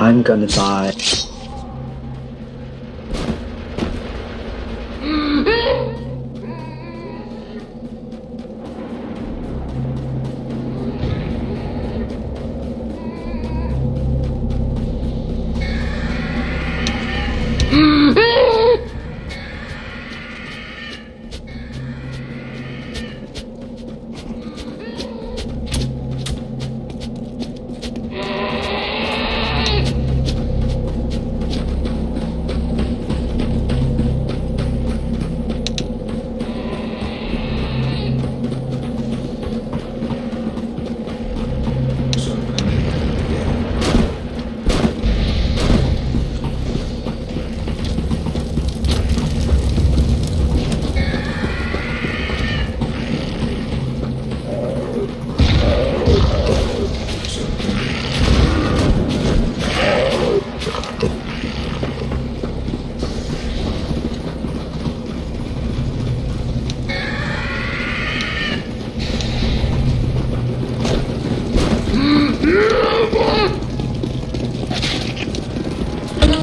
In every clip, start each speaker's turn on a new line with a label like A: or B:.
A: I'm gonna die.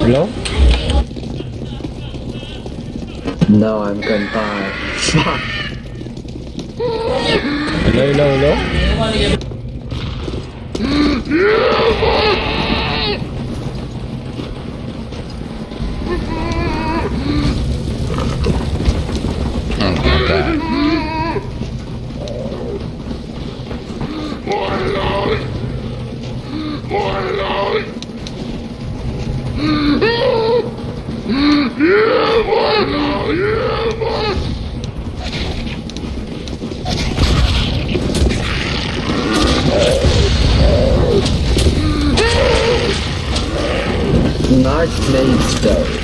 B: Hello?
A: No, I'm gonna die. Fuck.
B: Hello, hello, hello?
A: Nice nades though.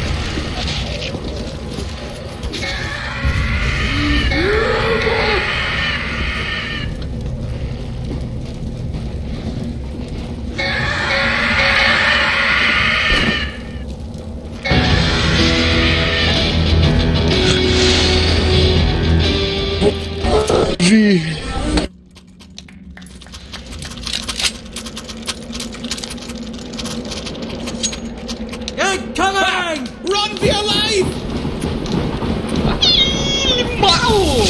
C: Incoming! Run for your life! Wow!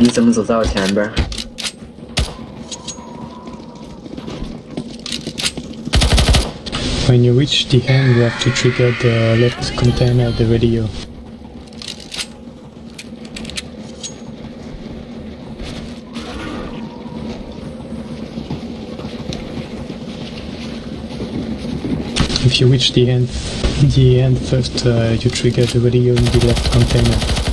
A: Use
B: when you reach the end, you have to trigger the left container of the radio. If you reach the end, the end first, uh, you trigger the radio in the left container.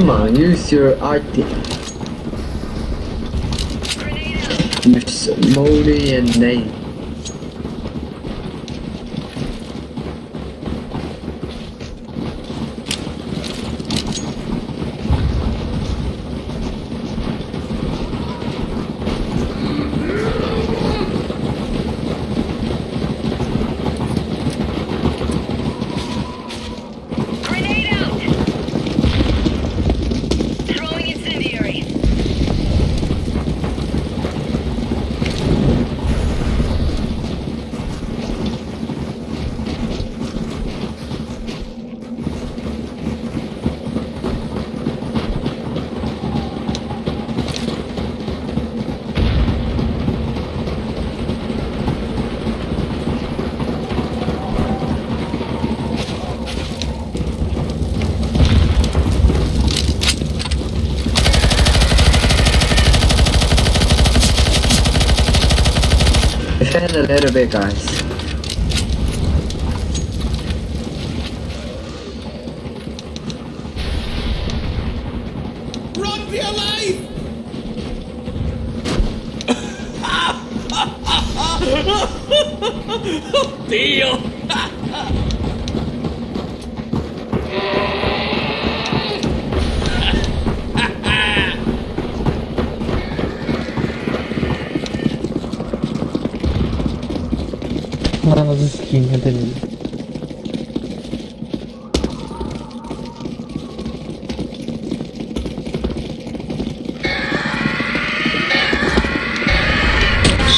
A: Come on, use your ID. Use Molly and nade. Little bit, guys.
C: Run for your life! Deal!
B: Ma no zginie, debil.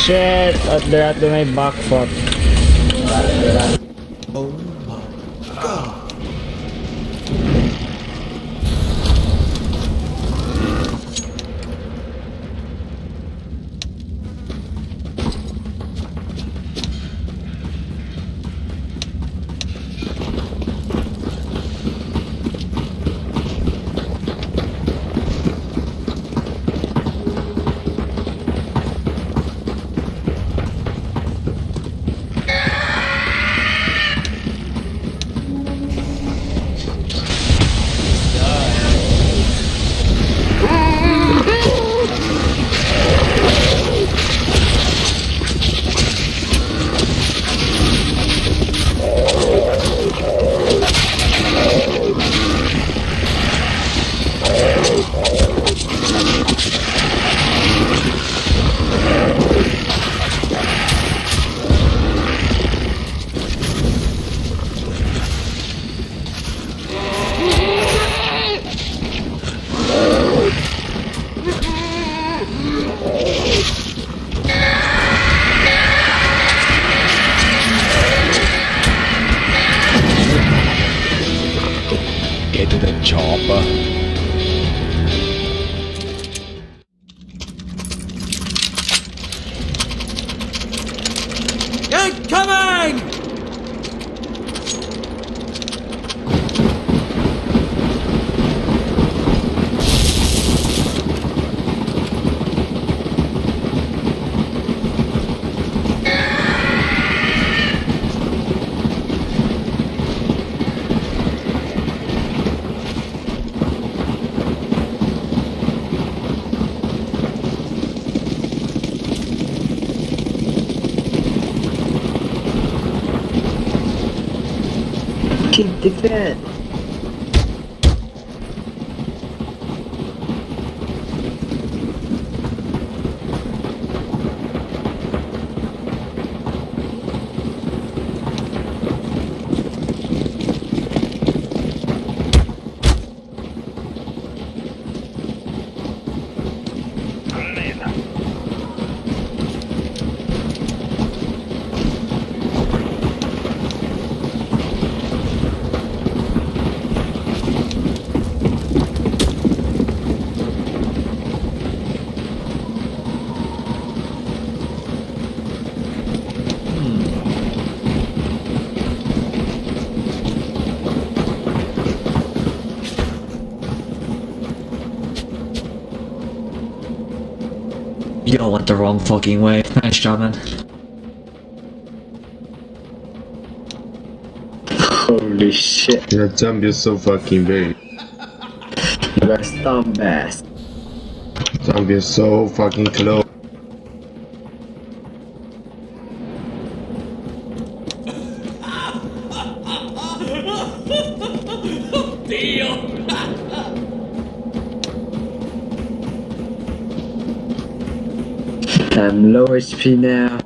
D: Shit! At they're at my back foot.
A: Keep defend.
E: Yo, went the wrong fucking way. Nice job, man.
A: Holy shit.
F: That zombie is so fucking big.
A: You guys dumbass.
F: Zombie is so fucking close.
C: Deal!
A: Um, I'm low HP now.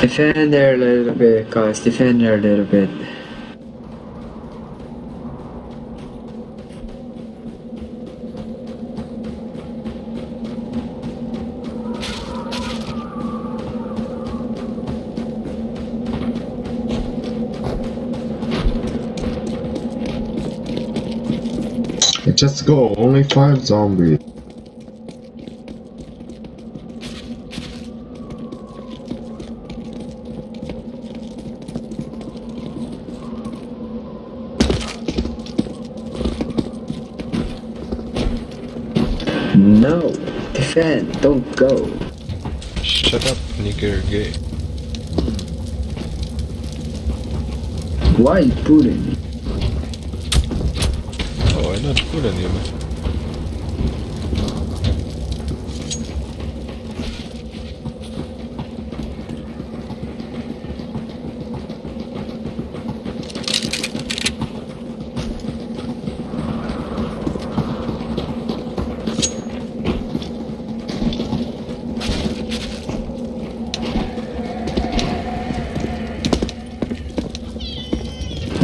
A: Defend a little bit, guys. Defend there a little bit.
F: Just go. Only five zombies.
A: No. Defend. Don't go.
G: Shut up, nigger gay.
A: Why you pulling me?
G: I'm not pulling you.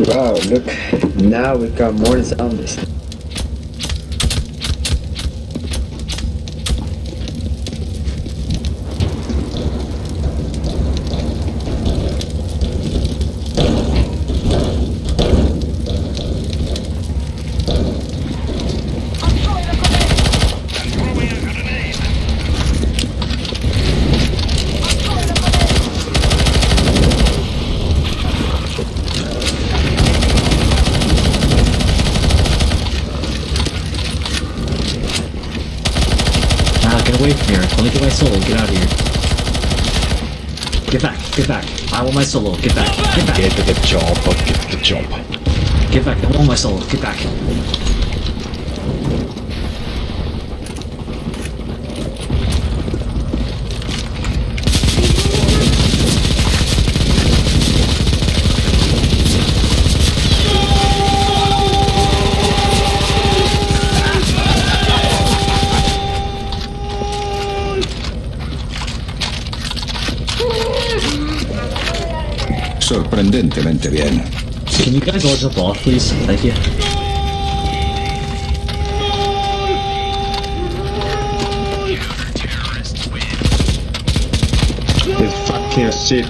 A: Wow, look. Now we got more zombies.
E: Ah, get away from here. Let me get my solo. Get out of here. Get back. Get back. I want my solo. Get back. Get back.
G: Get to the chopper, get to the chopper.
E: Get back. I want my solo. Get back.
H: Sorprendentemente bien.
E: Can you guys all jump off, please? Thank you.
F: This fucking shit.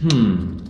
E: Hmm.